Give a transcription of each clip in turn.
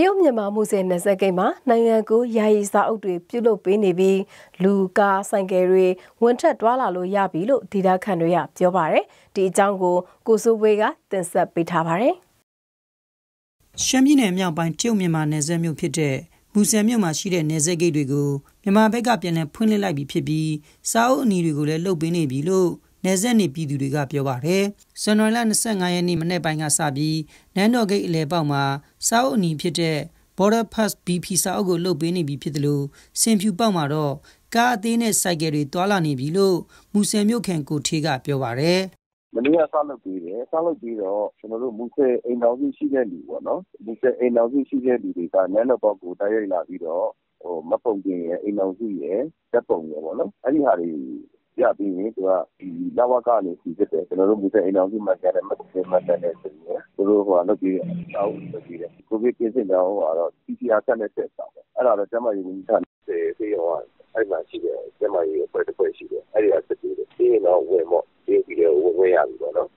တရုတ်မြန်မာမှုစင်နယ်စပ်ဂိတ်မှာနိုင်ငံကိုယာယီစာအုပ်တွေပြုလုပ်ပေးနေပြီးလူကားဆိုင်ကယ်တွေဝင်ထက်တွားလာလို့ရပြီလို့ဒေတာခန်တွေကပြောပါတယ်ဒီအကြောင်းကိုကိုစိုးဝေးကတင်ဆက်ပေးထားပါတယ်ရှမ်းပြည်နယ်မြောက်ပိုင်းတရုတ်မြန်မာနယ်စပ်မြို့ဖြစ်တဲ့မူဆယ်မြို့မှာရှိတဲ့နယ်စပ်ဂိတ်တွေကိုမြန်မာဘက်ကပြန်လည်ဖွင့်လှစ်လိုက်ပြီးဖြစ်ပြီးစာအုပ်အနီတွေကိုလည်းလုတ်ပေးနေပြီလို့ နယ်စပ်နေပြည်သူတွေကပြောပါတယ်။ဇန်နဝါရီလ25ရက်နေ့မနေ့ပိုင်းကစပြီးနန်းတော်ဂိတ်အလဲပေါက်မှာစာအုပ်အနီဖြစ်တဲ့ Border Pass BP စာအုပ်ကိုလုတ်ပေးနေပြီဖြစ်တယ်လို့စင်ဖြူပေါက်မှာတော့ကားအသေးနဲ့စိုက်ကယ်တွေတွာလာနေပြီလို့မူဆယ်မြို့ခံကိုထေးကပြောပါတယ်မနေ့ကဆောက်လုပ်ပြီးတယ်ဆောက်လုပ်ပြီးတော့ကျွန်တော်တို့မူဆယ်အိမ်တော်စုရှိတဲ့လူပေါ့နော်မူဆယ်အိမ်တော်စုရှိတဲ့လူတွေကနန်းတော်ဘောက်ကိုတိုက်ရိုက်လာပြီးတော့ဟိုမပုံပြင်ရဲ့အိမ်တော်စုရဲ့တက်ပုံရဲ့ပေါ့နော်အဲ့ဒီဟာတွေ ပြပြီးရင်သူကဒီလဝကနေစီစစ်တယ်ကျွန်တော်တို့မူဆယ်အိမ်တော်စုမှာကျတဲ့မတ်တယ်မတ်တယ်ဆိုရင်သူတို့ဟိုလုပ်ပြီးတောင်းလုပ်ပြီးတယ်ကိုဗစ်ကင်းစင်ကြောင်းဟိုတော့ PCR ဆက်နဲ့ဆက်ဆောင်တယ်အဲ့ဒါတော့ကျမကြီးဝန်ကြီးဌာနတွေပြီးတော့အဲ့မှာရှိတယ်ကျမကြီးအဖွဲ့တစ်ဖွဲ့ရှိတယ်အဲ့ဒီကစစ်ပြီးတယ်ပြီးရင်တော့ဝင်ပေါ့ပြီးပြီးတော့ဝင်ဝင်ရပြီပေါ့နော်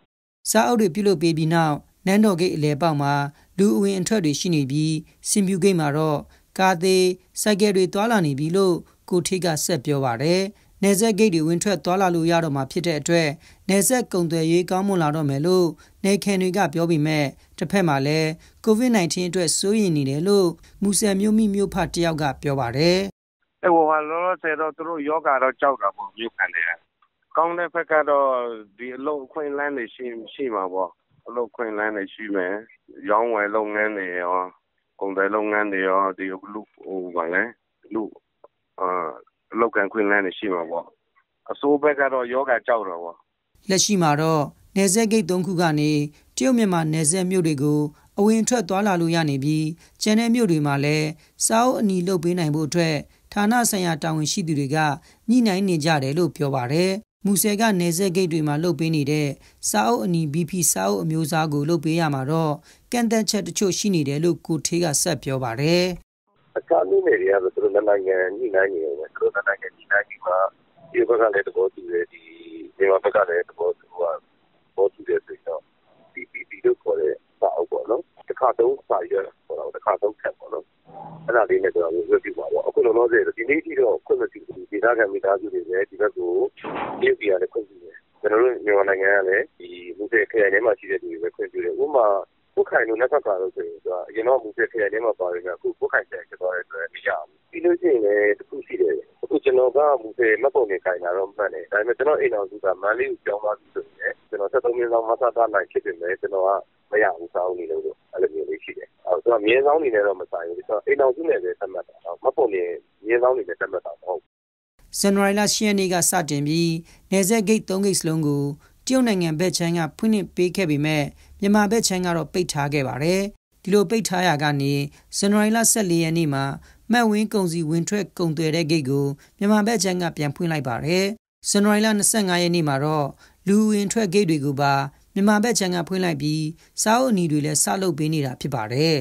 စာအုပ်တွေပြုလုပ်ပေးပြီးနောက်နန်းတော်ဂိတ်အလဲပေါက်မှာလူအဝင်အထွက်တွေရှိနေပြီးစင်ပြူဂိတ်မှာတော့ကားသေးစိုက်ကယ်တွေတွာလာနေပြီလို့ကိုထိကဆက်ပြောပါတယ် နေဆက်ဂိတ်တွေဝင်ထွက်သွားလာလို့ရတော့မှာဖြစ်တဲ့အတွက်နေဆက်ကုံသွယ်ရေးကောင်းမွန်လာတော့မယ်လို့နေခင်တွေကပြောပြီးမဲ့တစ်ဖက်မှာလည်း COVID-19 အတွက်စိုးရိမ်နေတယ်လို့မူဆယ်မျိုးမိမျိုးဖတ်တယောက်ကပြောပါတယ်။အဲဟိုဟာလောလောဆယ်တော့သူတို့ယောဂါတော့ကြောက်တာပေါ့မြို့ခံတယ်။ကောင်းတဲ့ဘက်ကတော့ဒီအလုပ်ခွင့်လန်းနေရှိရှိမှာပေါ့။အလုပ်ခွင့်လန်းနေရှိမယ်။ရောင်းဝယ်လုပ်ငန်းတွေရောကုန်တယ်လုပ်ငန်းတွေရောဒီလူဟိုပါလဲလူအာ အလောက်ကန်ခွင့်လန်းနေရှိမှာပေါ့အစိုးဘက်ကတော့ယောဂကြောက်တော့ပေါ့လက်ရှိမှာတော့နေဆက်ဂိတ်၃ခုကနေတရုတ်မြန်မာနေဆက်မြို့တွေကိုအဝင်ထွက်သွားလာလို့ရနေပြီးကျန်တဲ့မြို့တွေမှာလည်းစာအုပ်အနီးလုပ်ပေးနိုင်ဖို့အတွက်ဌာနဆိုင်ရာတာဝန်ရှိသူတွေကညှိနှိုင်းနေကြတယ်လို့ပြောပါတယ်မူဆယ်ကနေဆက်ဂိတ်တွေမှာလုပ်ပေးနေတဲ့စာအုပ်အနီး BP စာအုပ်အမျိုးအစားကိုလုပ်ပေးရမှာတော့ကန့်သက်ချက်တချို့ရှိနေတယ်လို့ကိုထေးကဆက်ပြောပါတယ် အခြားမြို့နယ်တွေကတော့ သူတို့နိုင်ငံ ညှိနှိုင်းနေတယ်သူတို့နိုင်ငံ ညှိနှိုင်းပြီးမှဒီဘက်ကလည်း သဘောတူတယ်ဒီမြန်မာဘက်ကလည်း သဘောတူတာသဘောတူတယ်ဆိုတော့ဒီဒီဒီတို့ခေါ်တဲ့ စာအုပ်ပေါ့နော်တစ်ခါသုံးစာရွက်ပေါ့နော်တစ်ခါသုံးခက်ပေါ့နော် အဲ့ဒါလေးနဲ့ ကျွန်တော်ဝေပြပါပေါ့ အခုလောလောဆယ် ဒီနေ့ထိတော့ ခွင့်မပြုဘူး ဒေသခံ မိသားစုတွေလည်းဒီဘက်ကို တရုတ်ပြည်ကလည်းခွင့်ပြုတယ် ကျွန်တော်တို့ မြန်မာနိုင်ငံကလည်းဒီမူတဲ့ခရိုင်ထဲမှာရှိတဲ့ လူတွေပဲ ခွင့်ပြုတယ် ဥပမာ ကိုခိုင်တို့လက်ဖက်ကလို့ဆိုရင်သူကအရင်တော့မူတဲ့ခရိုင်ထဲမှာပါတယ်ကအခုကိုခိုင်တဲ့ကျတော့တဲ့အတွက်မရဘူးပြီးလို့ရှိရင်လည်းတစ်ခုရှိတယ်အခုကျွန်တော်ကမူတဲ့မပုံနေခိုင်တာတော့မှန်တယ်ဒါပေမဲ့ကျွန်တော်အိမ်တော်စုကမန်လေးကိုကြောင်းသွားပြီဆိုရင်ကျွန်တော်73မြင်းဆောင်မဆတာနိုင်ဖြစ်တယ်မယ်ကျွန်တော်ကမရဘူးစောင်းနေလို့အဲ့လိုမျိုးလေးရှိတယ်အဲ့တော့မြင်းဆောင်နေနဲ့တော့မဆိုင်ဘူးကျွန်တော်အိမ်တော်စုနဲ့ပဲသတ်မှတ်တာမပုံနေမြင်းဆောင်နေနဲ့သတ်မှတ်တာမဟုတ်ဇန်နဝါရီလ10ရက်နေ့ကစတင်ပြီးနေဆက်ဂိတ်3ဂိတ်စလုံးကို တရုတ်နိုင်ငံဘက်ချမ်းကဖွင့်လှစ်ပေးခဲ့ပေမဲ့မြန်မာဘက်ချမ်းကတော့ပိတ်ထားခဲ့ပါတယ်ဒီလိုပိတ်ထားရကနေဇန်နဝါရီလ14ရက်နေ့မှာမှတ်ဝင်းကုံစီဝင်ထွက်ကုံသွယ်တဲ့ဂိတ်ကိုမြန်မာဘက်ချမ်းကပြန်ဖွင့်လိုက်ပါတယ်ဇန်နဝါရီလ25ရက်နေ့မှာတော့လူဝင်ထွက်ဂိတ်တွေကိုပါမြန်မာဘက်ချမ်းကဖွင့်လိုက်ပြီးစားအုပ်အနီတွေလည်းစလုပ်ပေးနေတာဖြစ်ပါတယ်